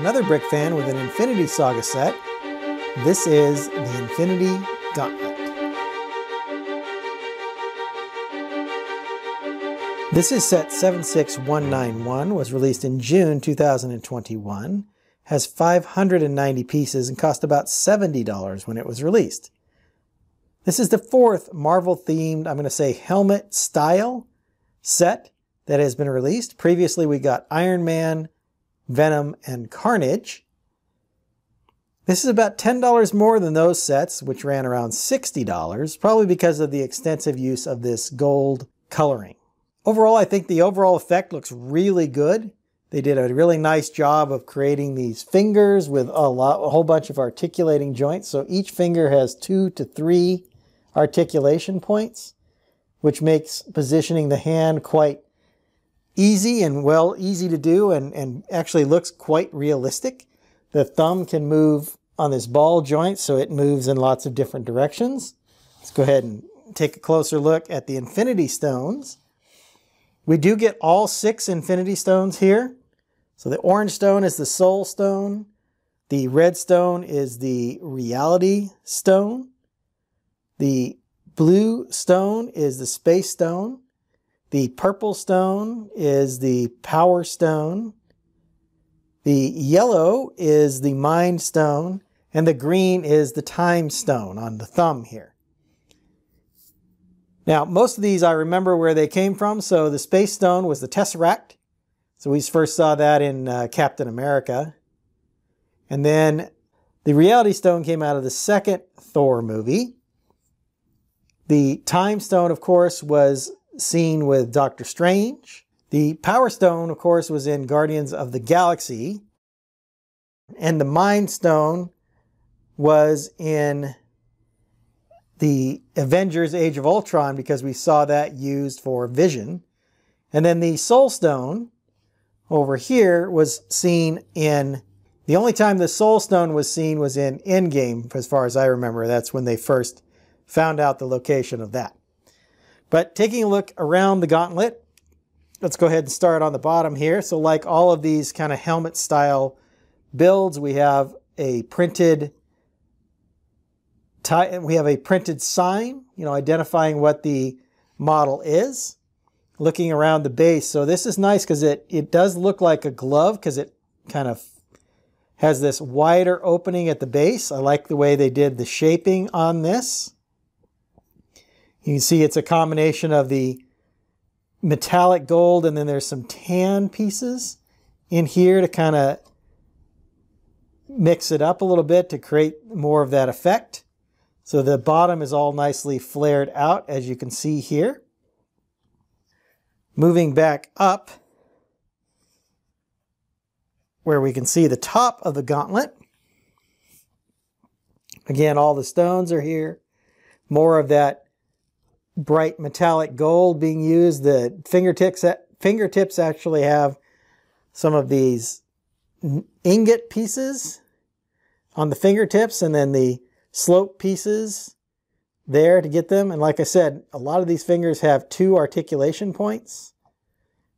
another Brick fan with an Infinity Saga set. This is the Infinity Gauntlet. This is set 76191, was released in June 2021, has 590 pieces and cost about $70 when it was released. This is the fourth Marvel themed, I'm going to say helmet style set that has been released. Previously we got Iron Man, Venom, and Carnage. This is about $10 more than those sets, which ran around $60, probably because of the extensive use of this gold coloring. Overall, I think the overall effect looks really good. They did a really nice job of creating these fingers with a, lot, a whole bunch of articulating joints. So each finger has two to three articulation points, which makes positioning the hand quite easy and well, easy to do and, and actually looks quite realistic. The thumb can move on this ball joint, so it moves in lots of different directions. Let's go ahead and take a closer look at the Infinity Stones. We do get all six Infinity Stones here. So the orange stone is the Soul Stone. The red stone is the Reality Stone. The blue stone is the Space Stone. The purple stone is the Power Stone. The yellow is the Mind Stone. And the green is the Time Stone on the thumb here. Now, most of these I remember where they came from. So the Space Stone was the Tesseract. So we first saw that in uh, Captain America. And then the Reality Stone came out of the second Thor movie. The Time Stone, of course, was seen with Doctor Strange. The Power Stone, of course, was in Guardians of the Galaxy. And the Mind Stone was in the Avengers Age of Ultron because we saw that used for Vision. And then the Soul Stone over here was seen in the only time the Soul Stone was seen was in Endgame, as far as I remember. That's when they first found out the location of that. But taking a look around the gauntlet, let's go ahead and start on the bottom here. So like all of these kind of helmet style builds, we have a printed we have a printed sign, you know, identifying what the model is. Looking around the base. So this is nice because it, it does look like a glove because it kind of has this wider opening at the base. I like the way they did the shaping on this. You can see it's a combination of the metallic gold and then there's some tan pieces in here to kind of mix it up a little bit to create more of that effect. So the bottom is all nicely flared out as you can see here. Moving back up where we can see the top of the gauntlet. Again, all the stones are here. More of that bright metallic gold being used. The fingertips, fingertips actually have some of these ingot pieces on the fingertips and then the slope pieces there to get them. And like I said, a lot of these fingers have two articulation points.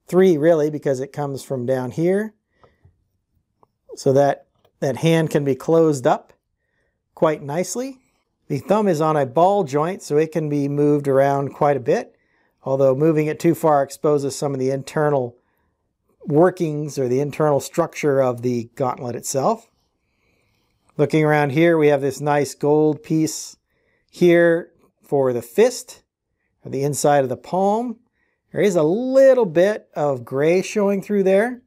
Three really because it comes from down here. So that, that hand can be closed up quite nicely. The thumb is on a ball joint, so it can be moved around quite a bit, although moving it too far exposes some of the internal workings or the internal structure of the gauntlet itself. Looking around here, we have this nice gold piece here for the fist, or the inside of the palm. There is a little bit of gray showing through there.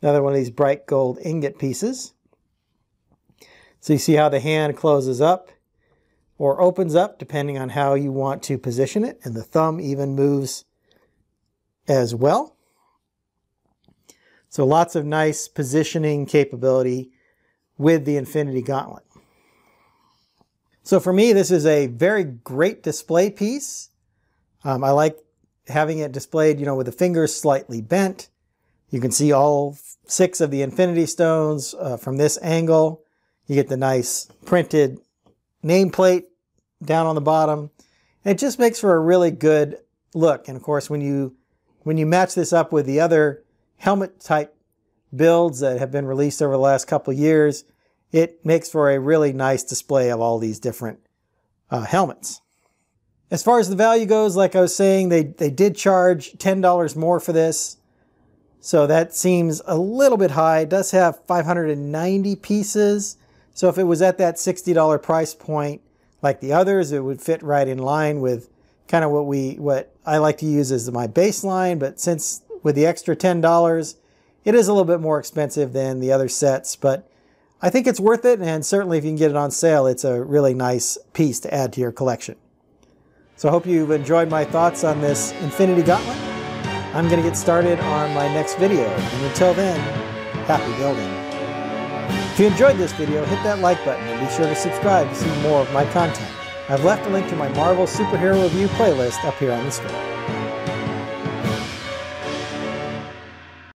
Another one of these bright gold ingot pieces. So you see how the hand closes up or opens up depending on how you want to position it. And the thumb even moves as well. So lots of nice positioning capability with the Infinity Gauntlet. So for me, this is a very great display piece. Um, I like having it displayed, you know, with the fingers slightly bent. You can see all six of the Infinity Stones uh, from this angle. You get the nice printed nameplate down on the bottom. And it just makes for a really good look. And of course, when you when you match this up with the other helmet type builds that have been released over the last couple years, it makes for a really nice display of all these different uh, helmets. As far as the value goes, like I was saying, they, they did charge $10 more for this. So that seems a little bit high. It does have 590 pieces. So if it was at that $60 price point, like the others, it would fit right in line with kind of what we what I like to use as my baseline. But since with the extra $10, it is a little bit more expensive than the other sets, but I think it's worth it, and certainly if you can get it on sale, it's a really nice piece to add to your collection. So I hope you've enjoyed my thoughts on this Infinity Gauntlet. I'm going to get started on my next video, and until then, happy building. If you enjoyed this video, hit that like button and be sure to subscribe to see more of my content. I've left a link to my Marvel Superhero Review playlist up here on the screen.